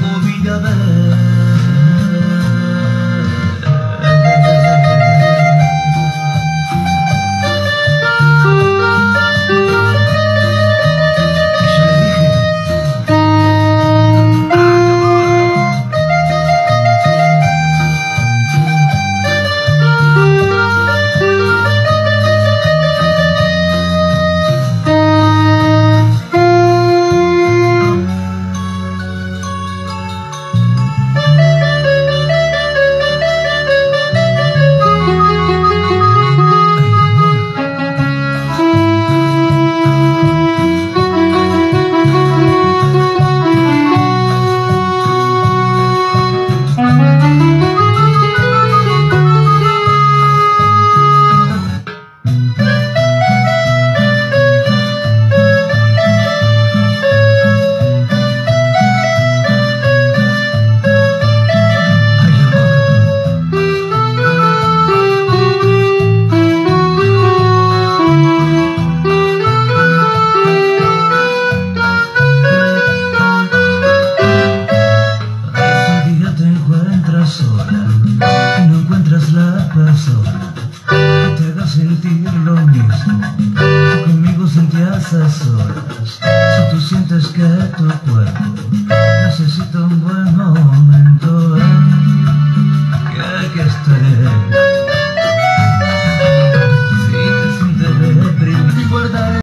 不必的问。Sola no encuentras la persona que te haga sentir lo mismo. que Conmigo sentías a solas. Si tú sientes que tu cuerpo necesita un buen momento, que aquí estaré